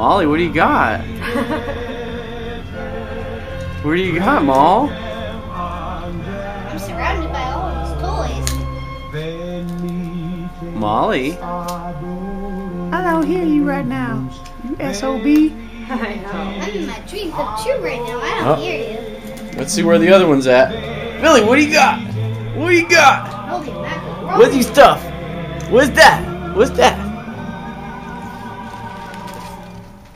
Molly, what do you got? What do you got, Maul? I'm surrounded by all these toys. Molly? I don't hear you right now. You SOB. I know. I'm in my dream come true right now. I don't Oh. hear you. Let's see where the other one's at. Billy, what do you got? What do you got? Holy mackerel. What's your stuff? What's that? What's that?